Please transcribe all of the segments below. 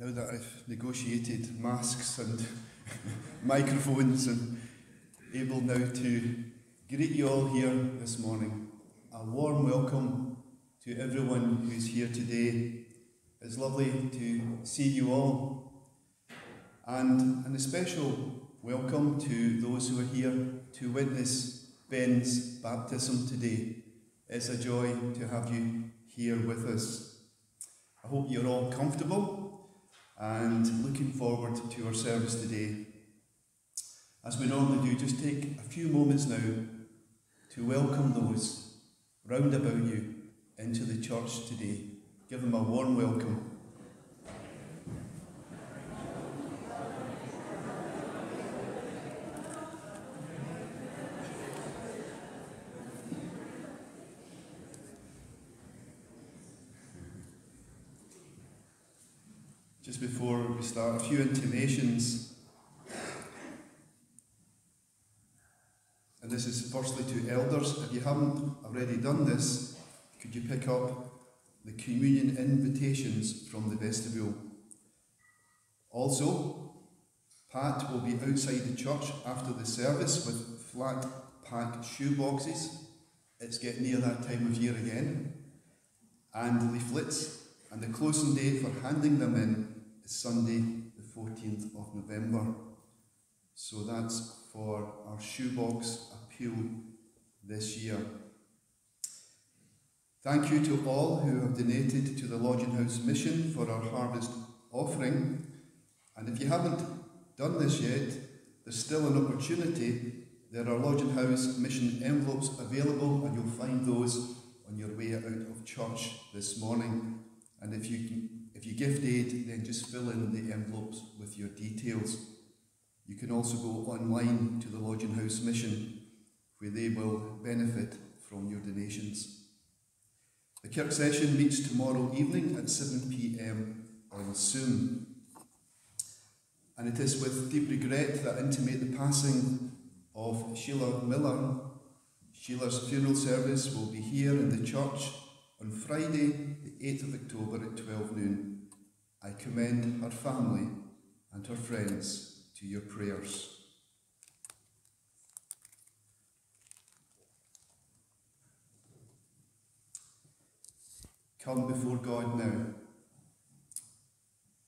now that I've negotiated masks and microphones and able now to greet you all here this morning. A warm welcome to everyone who's here today. It's lovely to see you all. And an especial welcome to those who are here to witness Ben's baptism today. It's a joy to have you here with us. I hope you're all comfortable and looking forward to our service today. As we normally do, just take a few moments now to welcome those round about you into the church today. Give them a warm welcome. Just before we start, a few intimations. And this is firstly to elders. If you haven't already done this, could you pick up the communion invitations from the vestibule? Also, Pat will be outside the church after the service with flat pack shoe boxes. It's getting near that time of year again. And leaflets. And the closing date for handing them in is Sunday, 14th of November. So that's for our shoebox appeal this year. Thank you to all who have donated to the Lodging House mission for our harvest offering. And if you haven't done this yet, there's still an opportunity. There are Lodging House mission envelopes available, and you'll find those on your way out of church this morning. And if you can, if you gift aid, then just fill in the envelopes with your details. You can also go online to the Lodging House mission, where they will benefit from your donations. The Kirk session meets tomorrow evening at 7 pm on Zoom. And it is with deep regret that I intimate the passing of Sheila Miller. Sheila's funeral service will be here in the church on Friday, 8th of October at 12 noon. I commend her family and her friends to your prayers. Come before God now.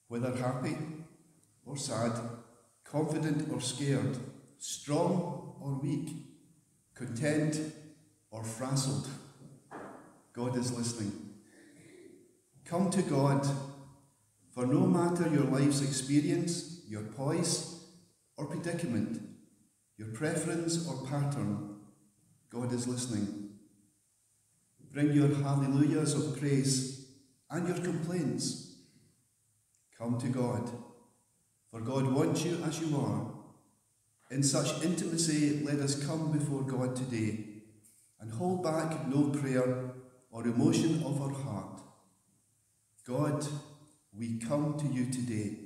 Whether happy or sad, confident or scared, strong or weak, content or frazzled, God is listening. Come to God, for no matter your life's experience, your poise or predicament, your preference or pattern, God is listening. Bring your hallelujahs of praise and your complaints. Come to God, for God wants you as you are. In such intimacy, let us come before God today and hold back no prayer or emotion of our heart. God, we come to you today.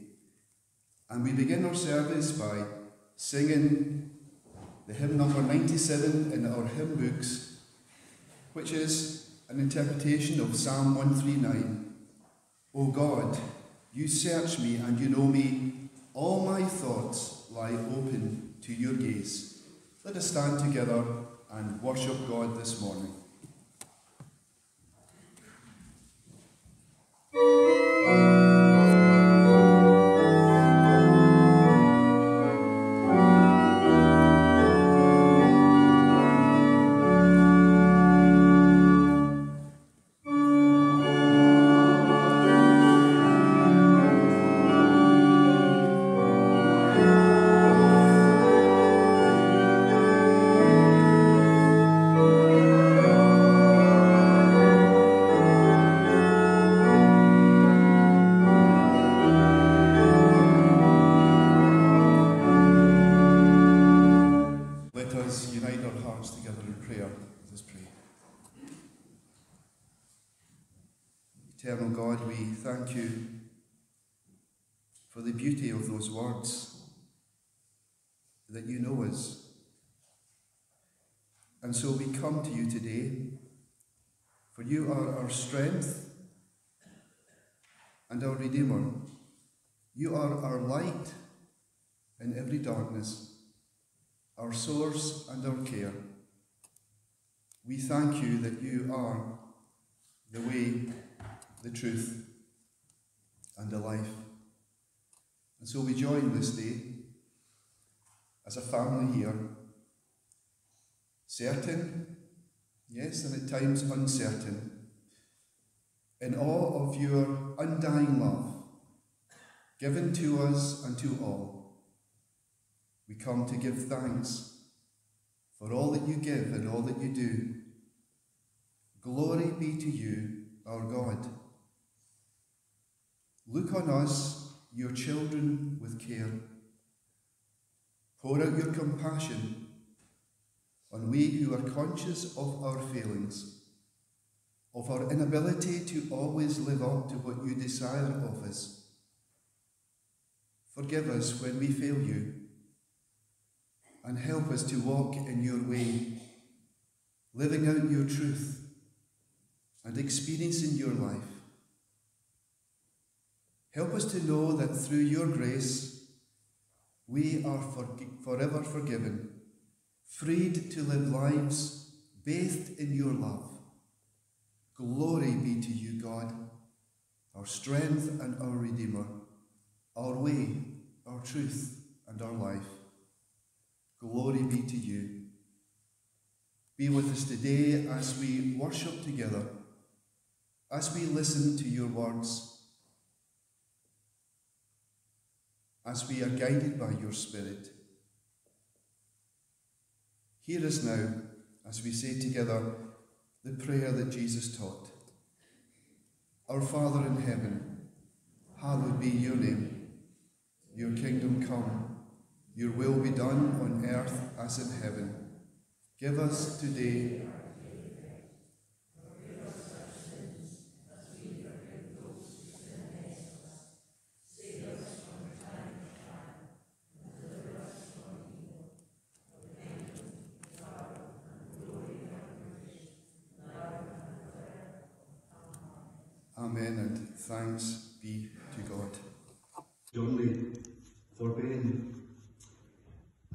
And we begin our service by singing the hymn number 97 in our hymn books, which is an interpretation of Psalm 139. O God, you search me and you know me. All my thoughts lie open to your gaze. Let us stand together and worship God this morning. Let that you know us. And so we come to you today, for you are our strength and our Redeemer. You are our light in every darkness, our source and our care. We thank you that you are the way, the truth, and the life. And so we join this day as a family here, certain, yes, and at times uncertain, in awe of your undying love given to us and to all. We come to give thanks for all that you give and all that you do. Glory be to you, our God. Look on us, your children, with care. Pour out your compassion on we who are conscious of our failings, of our inability to always live up to what you desire of us. Forgive us when we fail you, and help us to walk in your way, living out your truth and experiencing your life. Help us to know that through your grace, we are for, forever forgiven, freed to live lives bathed in your love. Glory be to you, God, our strength and our Redeemer, our way, our truth, and our life. Glory be to you. Be with us today as we worship together, as we listen to your words as we are guided by your Spirit. Hear us now as we say together the prayer that Jesus taught. Our Father in heaven, hallowed be your name. Your kingdom come, your will be done on earth as in heaven. Give us today Amen and thanks be to God. Johnny, for Ben,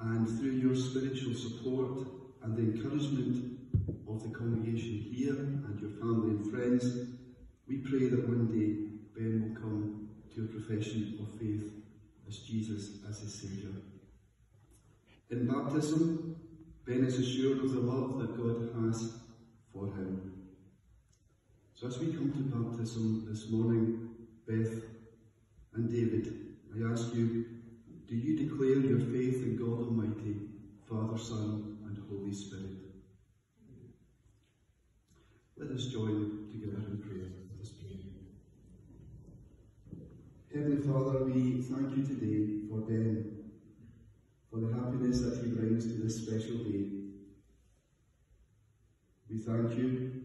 and through your spiritual support and the encouragement of the congregation here and your family and friends, we pray that one day Ben will come to a profession of faith as Jesus as his Saviour. In baptism, Ben is assured of the love that God has for him. So as we come to baptism this morning, Beth and David, I ask you, do you declare your faith in God Almighty, Father, Son, and Holy Spirit? Let us join together in prayer. Let us pray. Heavenly Father, we thank you today for Ben, for the happiness that he brings to this special day. We thank you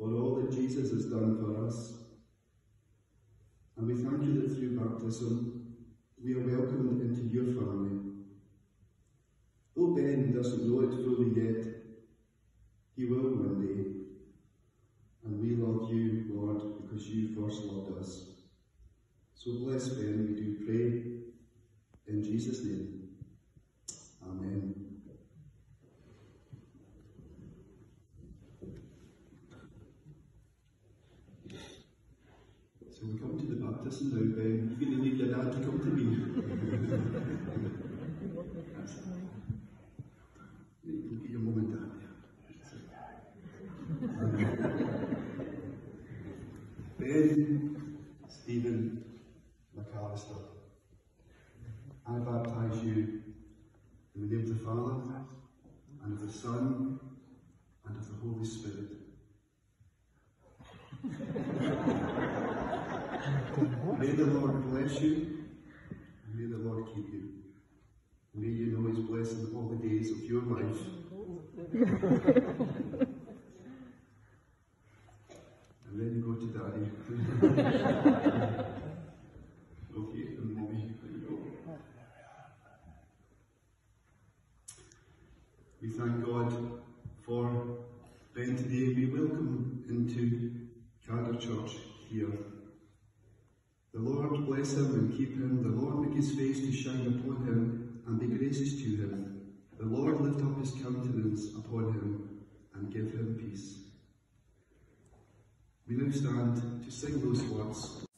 for all that Jesus has done for us. And we thank you that we are welcomed into your family. Though Ben doesn't know it fully yet, he will one day. And we love you, Lord, because you first loved us. So bless Ben, we do pray. In Jesus' name. Amen. So we come to the baptism now, Ben. You're going to leave your dad to come to me. you can get your mum and dad there. ben Stephen McAllister, I baptize you in the name of the Father, and of the Son, and of the Holy Spirit. May the Lord bless you, and may the Lord keep you. May you know His blessing all the days of your life. and then you go to Daddy. okay, and Mommy, there you go. We thank God for Ben today. We welcome into Cadder Church here. The Lord bless him and keep him. The Lord make his face to shine upon him and be gracious to him. The Lord lift up his countenance upon him and give him peace. We now stand to sing those words.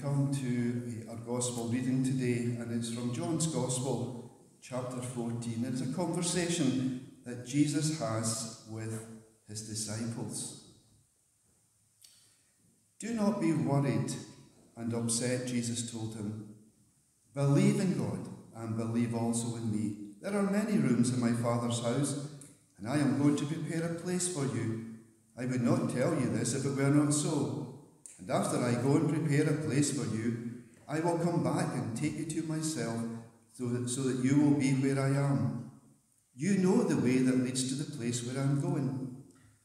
Come to our Gospel reading today, and it's from John's Gospel, chapter 14. It's a conversation that Jesus has with his disciples. Do not be worried and upset, Jesus told him. Believe in God and believe also in me. There are many rooms in my Father's house, and I am going to prepare a place for you. I would not tell you this if it were not so. And after I go and prepare a place for you, I will come back and take you to myself, so that, so that you will be where I am. You know the way that leads to the place where I'm going.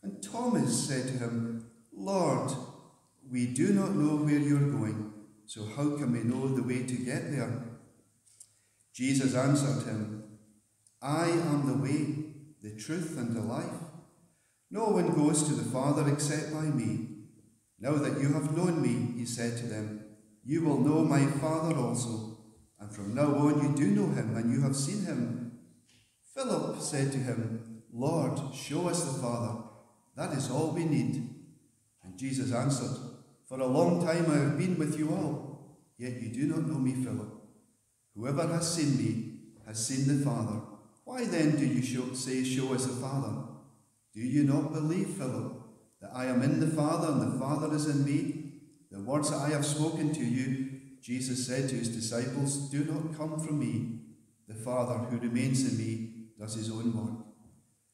And Thomas said to him, Lord, we do not know where you're going, so how can we know the way to get there? Jesus answered him, I am the way, the truth, and the life. No one goes to the Father except by me. Now that you have known me, he said to them, you will know my Father also. And from now on you do know him, and you have seen him. Philip said to him, Lord, show us the Father. That is all we need. And Jesus answered, For a long time I have been with you all, yet you do not know me, Philip. Whoever has seen me has seen the Father. Why then do you show, say, Show us the Father? Do you not believe, Philip, that I am in the Father and the Father is in me? The words that I have spoken to you, Jesus said to his disciples, Do not come from me. The Father who remains in me does his own work.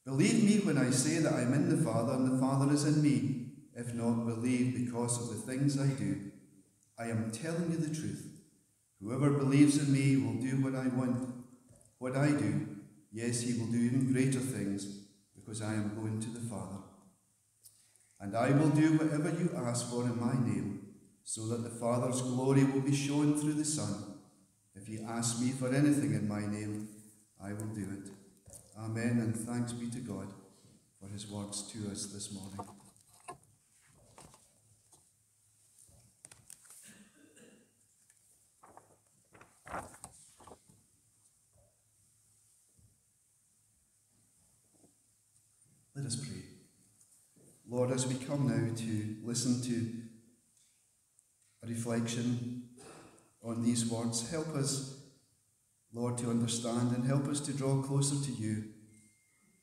Believe me when I say that I am in the Father and the Father is in me. If not, believe because of the things I do. I am telling you the truth. Whoever believes in me will do what I want, what I do. Yes, he will do even greater things because I am going to the Father. And I will do whatever you ask for in my name, so that the Father's glory will be shown through the Son. If you ask me for anything in my name, I will do it. Amen, and thanks be to God for his words to us this morning. Lord, as we come now to listen to a reflection on these words, help us, Lord, to understand and help us to draw closer to you.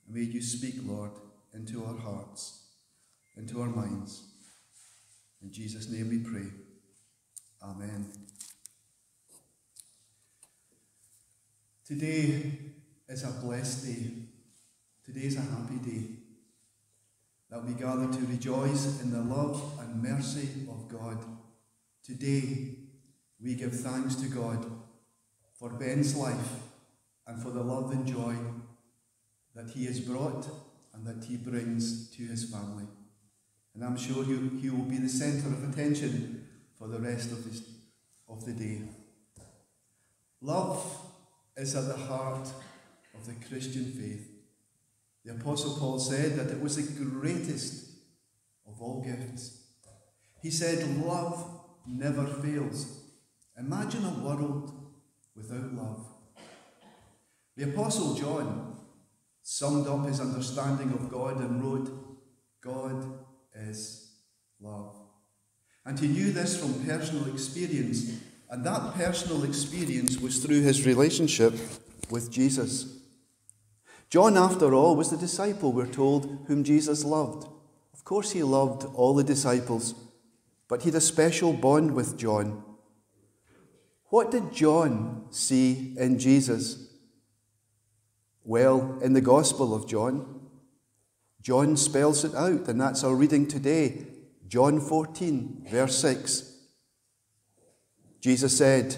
May you speak, Lord, into our hearts, into our minds. In Jesus' name we pray. Amen. Today is a blessed day. Today is a happy day that we gather to rejoice in the love and mercy of God. Today we give thanks to God for Ben's life and for the love and joy that he has brought and that he brings to his family. And I'm sure he, he will be the centre of attention for the rest of, this, of the day. Love is at the heart of the Christian faith. The Apostle Paul said that it was the greatest of all gifts. He said, Love never fails. Imagine a world without love. The Apostle John summed up his understanding of God and wrote, God is love. And he knew this from personal experience, and that personal experience was through his relationship with Jesus. John, after all, was the disciple, we're told, whom Jesus loved. Of course, he loved all the disciples, but he had a special bond with John. What did John see in Jesus? Well, in the Gospel of John, John spells it out, and that's our reading today. John 14, verse 6. Jesus said,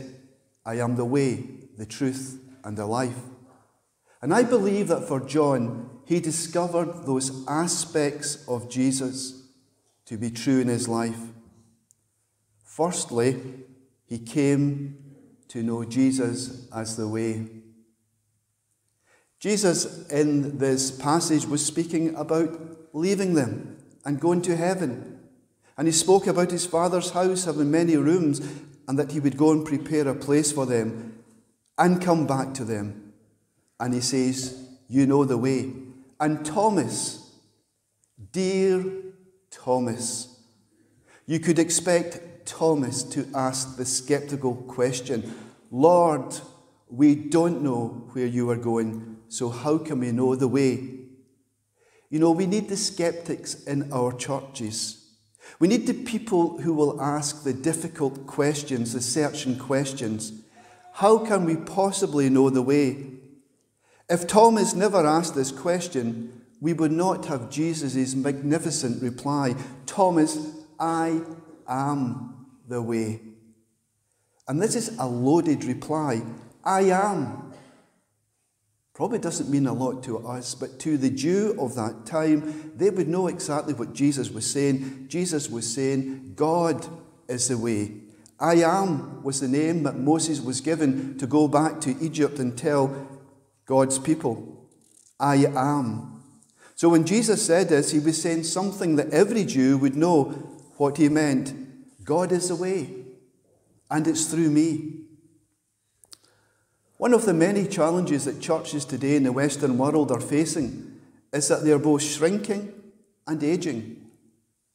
I am the way, the truth, and the life. And I believe that for John, he discovered those aspects of Jesus to be true in his life. Firstly, he came to know Jesus as the way. Jesus, in this passage, was speaking about leaving them and going to heaven. And he spoke about his Father's house having many rooms and that he would go and prepare a place for them and come back to them. And he says, You know the way. And Thomas, dear Thomas, you could expect Thomas to ask the skeptical question Lord, we don't know where you are going, so how can we know the way? You know, we need the skeptics in our churches. We need the people who will ask the difficult questions, the searching questions. How can we possibly know the way? If Thomas never asked this question, we would not have Jesus' magnificent reply Thomas, I am the way. And this is a loaded reply I am. Probably doesn't mean a lot to us, but to the Jew of that time, they would know exactly what Jesus was saying. Jesus was saying, God is the way. I am was the name that Moses was given to go back to Egypt and tell God's people. I am. So when Jesus said this, he was saying something that every Jew would know what he meant God is the way, and it's through me. One of the many challenges that churches today in the Western world are facing is that they are both shrinking and aging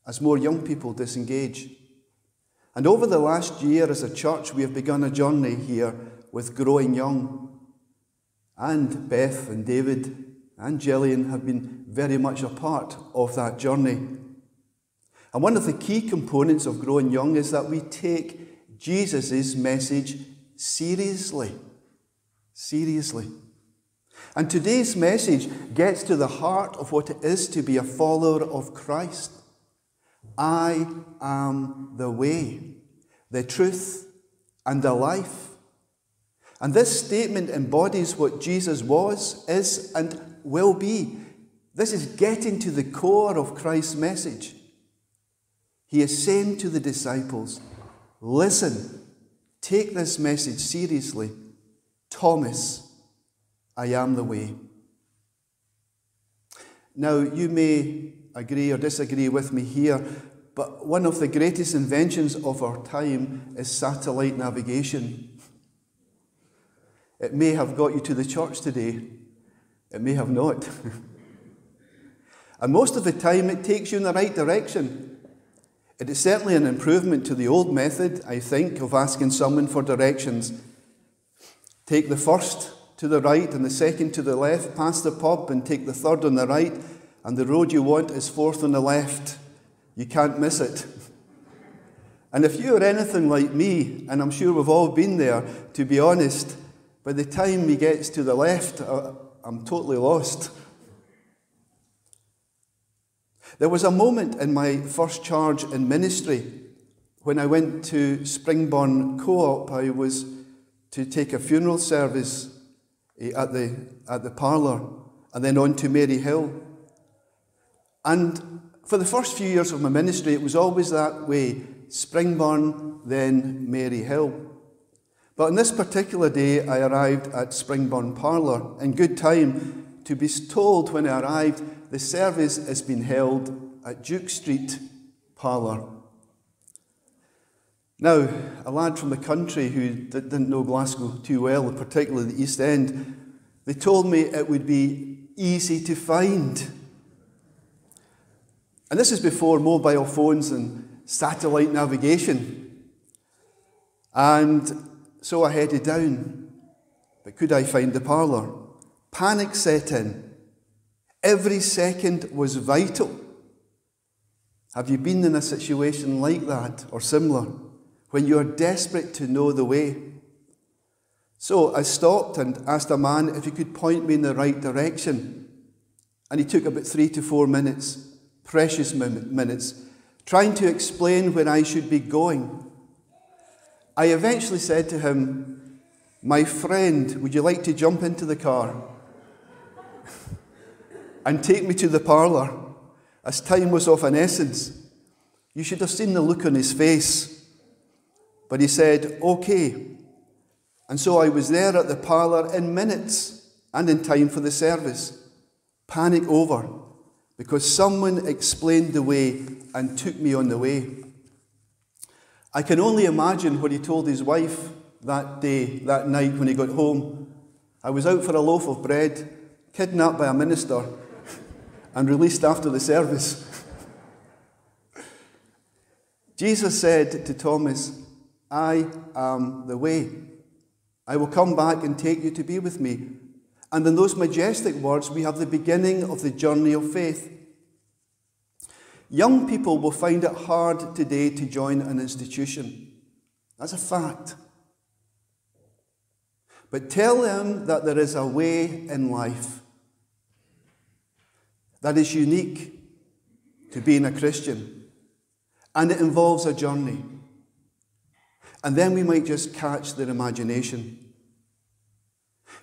as more young people disengage. And over the last year, as a church, we have begun a journey here with Growing Young. And Beth and David and Gillian have been very much a part of that journey. And one of the key components of Growing Young is that we take Jesus' message seriously. Seriously. And today's message gets to the heart of what it is to be a follower of Christ. I am the way, the truth, and the life. And this statement embodies what Jesus was, is, and will be. This is getting to the core of Christ's message. He is saying to the disciples, Listen, take this message seriously. Thomas, I am the way. Now, you may agree or disagree with me here, but one of the greatest inventions of our time is satellite navigation. It may have got you to the church today, it may have not. And most of the time, it takes you in the right direction. It is certainly an improvement to the old method, I think, of asking someone for directions. Take the first to the right and the second to the left, pass the pub and take the third on the right, and the road you want is fourth on the left. You can't miss it. And if you're anything like me, and I'm sure we've all been there, to be honest, by the time he gets to the left, I'm totally lost. There was a moment in my first charge in ministry when I went to Springburn Co op. I was to take a funeral service eh, at the, at the parlour and then on to Maryhill. And for the first few years of my ministry, it was always that way Springburn, then Maryhill. But on this particular day, I arrived at Springburn Parlour in good time to be told when I arrived the service has been held at Duke Street Parlour. Now, a lad from the country who didn't know Glasgow too well, particularly the East End, they told me it would be easy to find. And this is before mobile phones and satellite navigation. And so I headed down. But could I find the parlour? Panic set in. Every second was vital. Have you been in a situation like that or similar when you are desperate to know the way? So I stopped and asked a man if he could point me in the right direction. And he took about three to four minutes, precious minutes, trying to explain where I should be going. I eventually said to him, My friend, would you like to jump into the car and take me to the parlour? As time was of an essence, you should have seen the look on his face. But he said, Okay. And so I was there at the parlour in minutes and in time for the service. Panic over because someone explained the way and took me on the way. I can only imagine what he told his wife that day, that night when he got home. I was out for a loaf of bread, kidnapped by a minister, and released after the service. Jesus said to Thomas, I am the way. I will come back and take you to be with me. And in those majestic words, we have the beginning of the journey of faith. Young people will find it hard today to join an institution. That's a fact. But tell them that there is a way in life that is unique to being a Christian, and it involves a journey. And then we might just catch their imagination.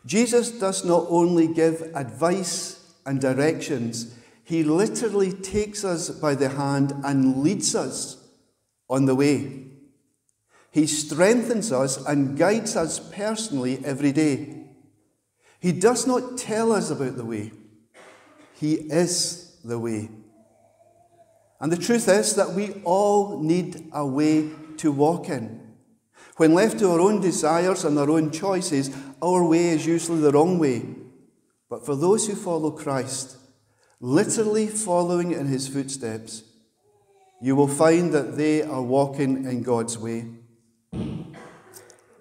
Jesus does not only give advice and directions, he literally takes us by the hand and leads us on the way. He strengthens us and guides us personally every day. He does not tell us about the way, He is the way. And the truth is that we all need a way to walk in. When left to our own desires and our own choices, our way is usually the wrong way. But for those who follow Christ, literally following in his footsteps, you will find that they are walking in God's way.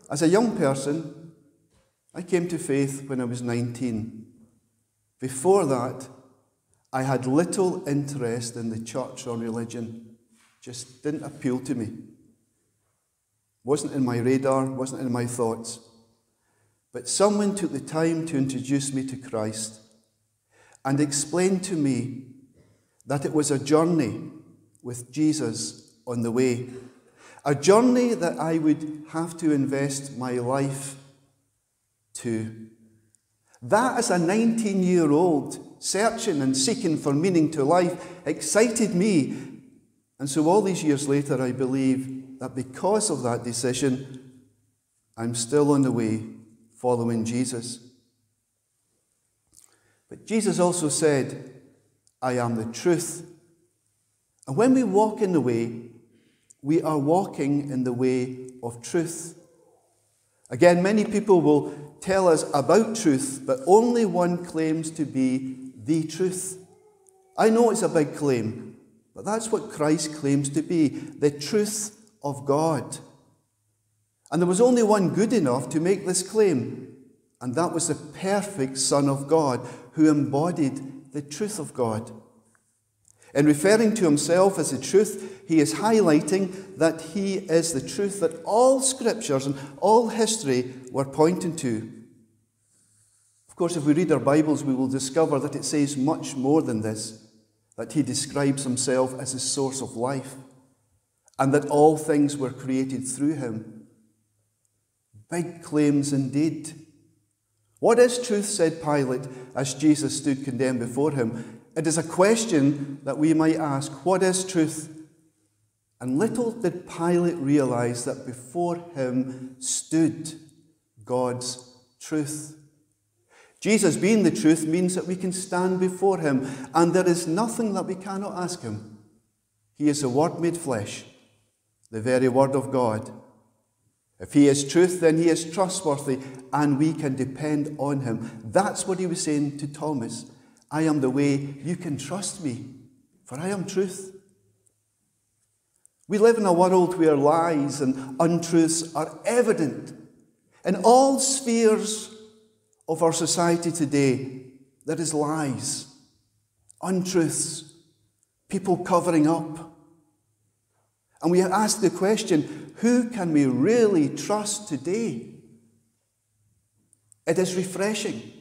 As a young person, I came to faith when I was 19. Before that, I had little interest in the church or religion. Just didn't appeal to me. Wasn't in my radar, wasn't in my thoughts. But someone took the time to introduce me to Christ and explained to me that it was a journey with Jesus on the way. A journey that I would have to invest my life to. That, as a 19 year old, searching and seeking for meaning to life, excited me. And so, all these years later, I believe that because of that decision, I'm still on the way following Jesus. But Jesus also said, I am the truth. And when we walk in the way, we are walking in the way of truth. Again, many people will tell us about truth, but only one claims to be the truth. I know it's a big claim, but that's what Christ claims to be the truth of God. And there was only one good enough to make this claim, and that was the perfect Son of God who embodied the truth of God. In referring to himself as the truth, he is highlighting that he is the truth that all scriptures and all history were pointing to. Of course, if we read our Bibles, we will discover that it says much more than this that he describes himself as the source of life and that all things were created through him. Big claims indeed. What is truth, said Pilate, as Jesus stood condemned before him? It is a question that we might ask what is truth? And little did Pilate realize that before him stood God's truth. Jesus being the truth means that we can stand before him, and there is nothing that we cannot ask him. He is the Word made flesh, the very Word of God. If he is truth, then he is trustworthy, and we can depend on him. That's what he was saying to Thomas. I am the way, you can trust me, for I am truth. We live in a world where lies and untruths are evident in all spheres of our society today. There is lies, untruths, people covering up. And we ask the question who can we really trust today? It is refreshing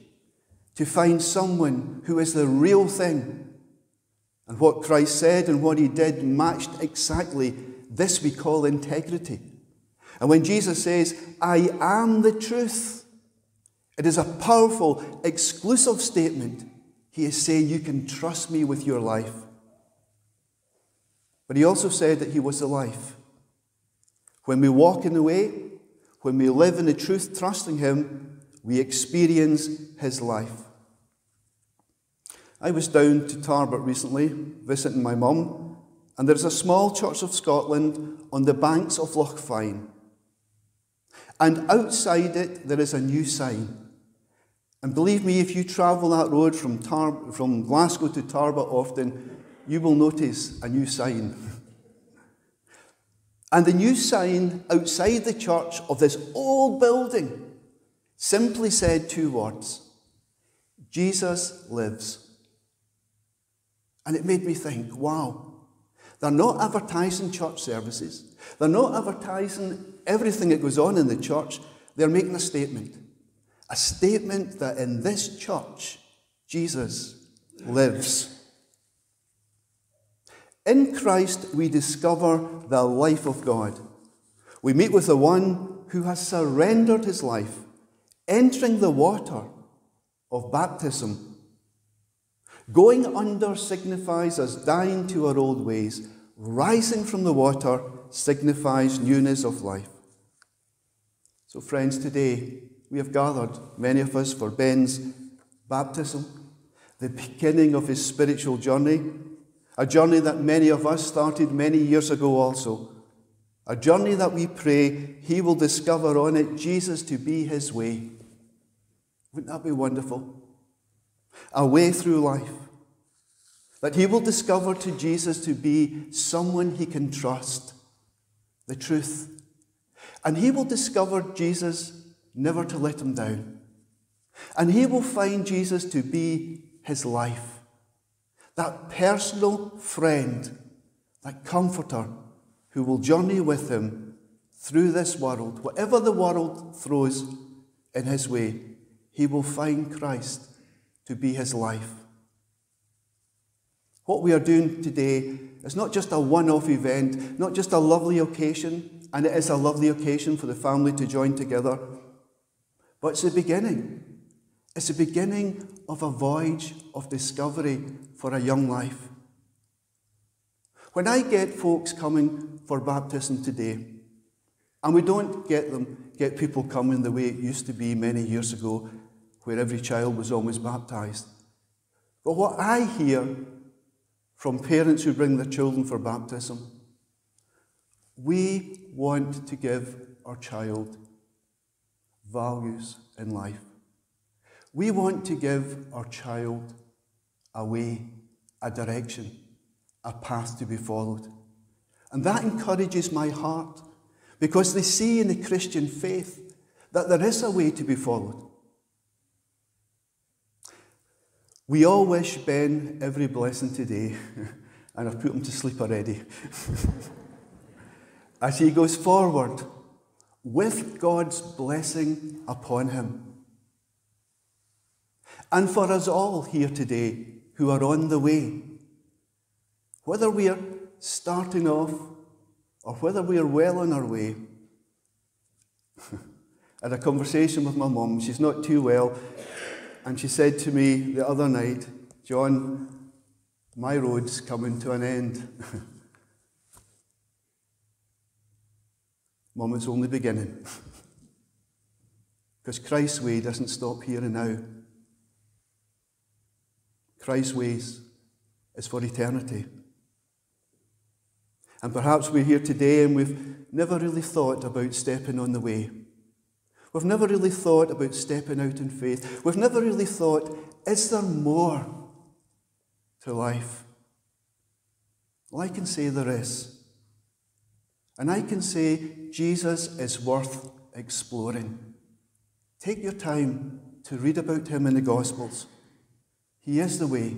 to find someone who is the real thing. And what Christ said and what he did matched exactly this we call integrity. And when Jesus says, I am the truth, it is a powerful, exclusive statement. He is saying, You can trust me with your life. But he also said that he was the life. When we walk in the way, when we live in the truth, trusting him, we experience his life. I was down to Tarbert recently, visiting my mum, and there's a small church of Scotland on the banks of Loch Fyne. And outside it, there is a new sign. And believe me, if you travel that road from, Tar- from Glasgow to Tarbert often, you will notice a new sign. And the new sign outside the church of this old building simply said two words Jesus lives. And it made me think, wow, they're not advertising church services. They're not advertising everything that goes on in the church. They're making a statement. A statement that in this church, Jesus lives. In Christ, we discover the life of God. We meet with the one who has surrendered his life, entering the water of baptism Going under signifies us dying to our old ways. Rising from the water signifies newness of life. So, friends, today we have gathered, many of us, for Ben's baptism, the beginning of his spiritual journey, a journey that many of us started many years ago also. A journey that we pray he will discover on it Jesus to be his way. Wouldn't that be wonderful? a way through life. That he will discover to Jesus to be someone he can trust, the truth. And he will discover Jesus never to let him down. And he will find Jesus to be his life, that personal friend, that comforter who will journey with him through this world. Whatever the world throws in his way, he will find Christ to be his life. What we are doing today is not just a one off event, not just a lovely occasion, and it is a lovely occasion for the family to join together, but it's the beginning. It's the beginning of a voyage of discovery for a young life. When I get folks coming for baptism today, and we don't get them, get people coming the way it used to be many years ago, where every child was always baptized. But what I hear from parents who bring their children for baptism, we want to give our child values in life. We want to give our child a way a direction, a path to be followed. And that encourages my heart because they see in the Christian faith that there is a way to be followed. We all wish Ben every blessing today, and I've put him to sleep already. As he goes forward with God's blessing upon him. And for us all here today who are on the way, whether we are starting off or whether we are well on our way. I had a conversation with my mum. She's not too well. And she said to me the other night, John, my road's coming to an end. Mum, it's only beginning. because Christ's way doesn't stop here and now. Christ's ways is for eternity. And perhaps we're here today and we've never really thought about stepping on the way. We've never really thought about stepping out in faith. We've never really thought, is there more to life? Well, I can say there is. And I can say Jesus is worth exploring. Take your time to read about him in the Gospels. He is the way,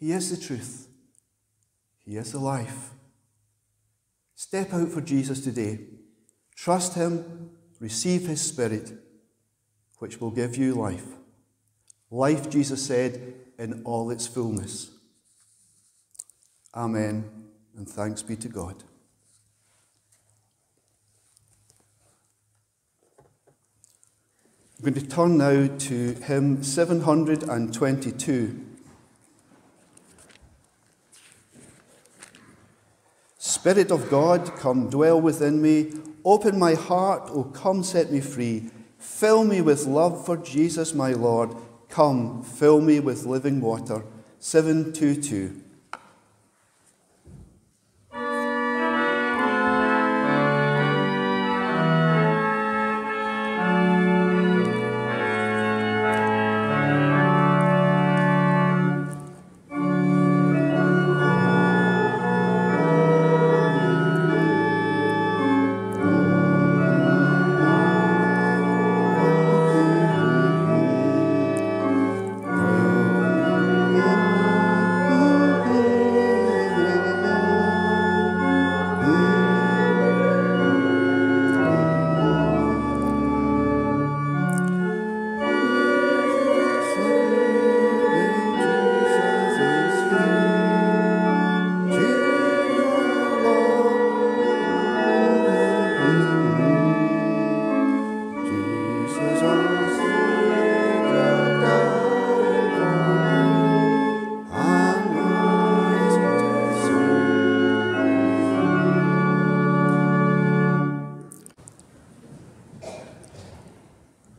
He is the truth, He is the life. Step out for Jesus today. Trust Him, receive His Spirit, which will give you life. Life, Jesus said, in all its fullness. Amen, and thanks be to God. I'm going to turn now to hymn 722. Spirit of God, come dwell within me. Open my heart, O come set me free. Fill me with love for Jesus my Lord. Come, fill me with living water. 722.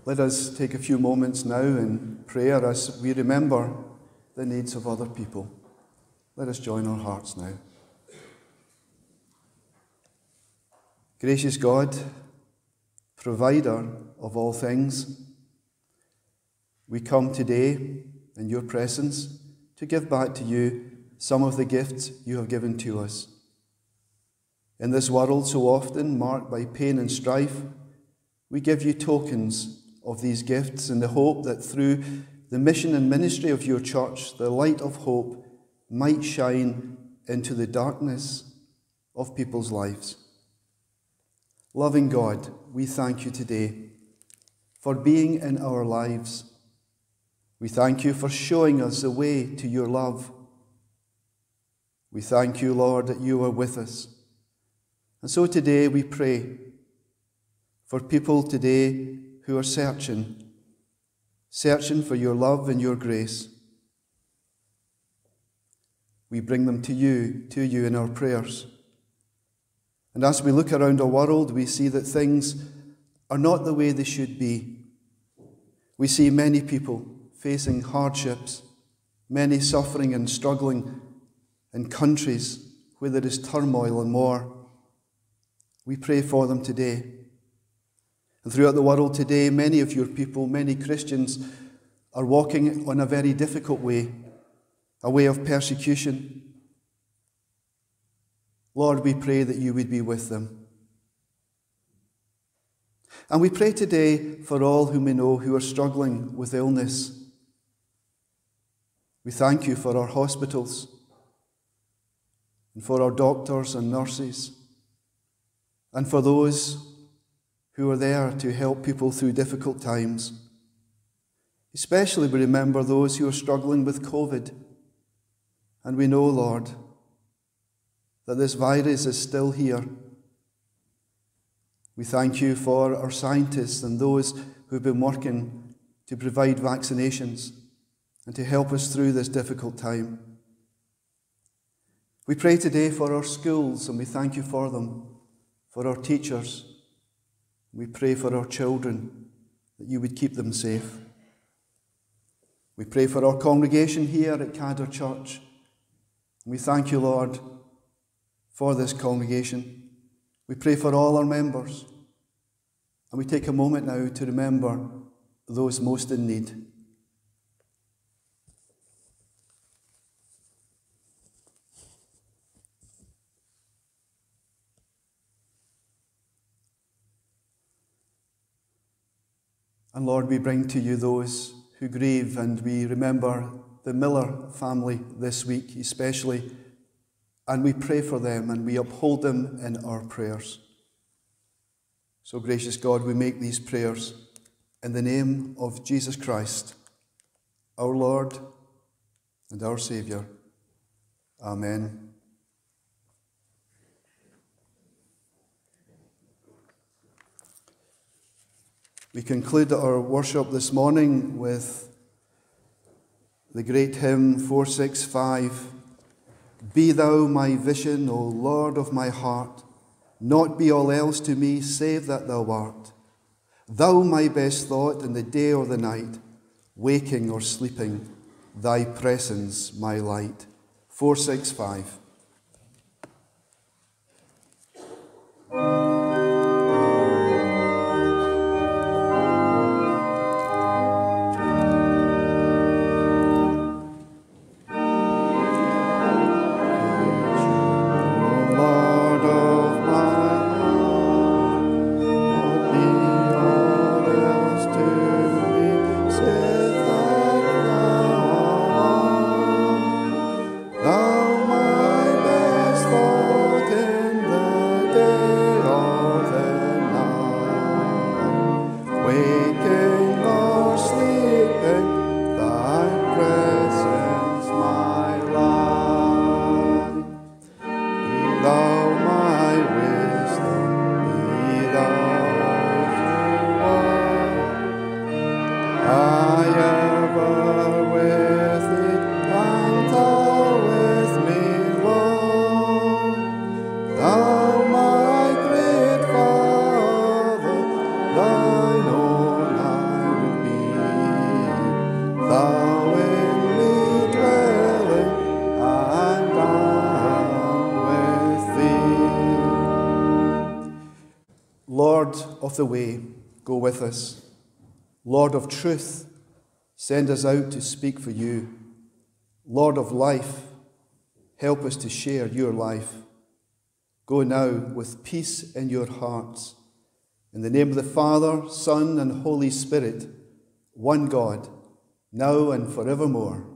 Let us take a few moments now in prayer as we remember the needs of other people. Let us join our hearts now. Gracious God, provider of all things, we come today in your presence to give back to you some of the gifts you have given to us. In this world so often marked by pain and strife, we give you tokens of these gifts in the hope that through the mission and ministry of your church, the light of hope might shine into the darkness of people's lives. Loving God, we thank you today for being in our lives. We thank you for showing us the way to your love. We thank you, Lord, that you are with us. And so today we pray for people today who are searching, searching for your love and your grace. We bring them to you, to you in our prayers. And as we look around our world, we see that things are not the way they should be. We see many people facing hardships, many suffering and struggling in countries where there is turmoil and war. We pray for them today. And throughout the world today, many of your people, many Christians, are walking on a very difficult way, a way of persecution. Lord, we pray that you would be with them. And we pray today for all whom we know who are struggling with illness. We thank you for our hospitals and for our doctors and nurses and for those who are there to help people through difficult times. Especially, we remember those who are struggling with COVID. And we know, Lord, that this virus is still here. We thank you for our scientists and those who've been working to provide vaccinations and to help us through this difficult time. We pray today for our schools and we thank you for them, for our teachers. We pray for our children that you would keep them safe. We pray for our congregation here at Cadder Church. We thank you, Lord, for this congregation. We pray for all our members. And we take a moment now to remember those most in need. And Lord, we bring to you those who grieve, and we remember the Miller family this week, especially, and we pray for them and we uphold them in our prayers. So, gracious God, we make these prayers in the name of Jesus Christ, our Lord and our Saviour. Amen. We conclude our worship this morning with the great hymn 465 Be thou my vision, O Lord of my heart, not be all else to me save that thou art. Thou my best thought in the day or the night, waking or sleeping, thy presence my light. 465. The way, go with us. Lord of truth, send us out to speak for you. Lord of life, help us to share your life. Go now with peace in your hearts. In the name of the Father, Son, and Holy Spirit, one God, now and forevermore.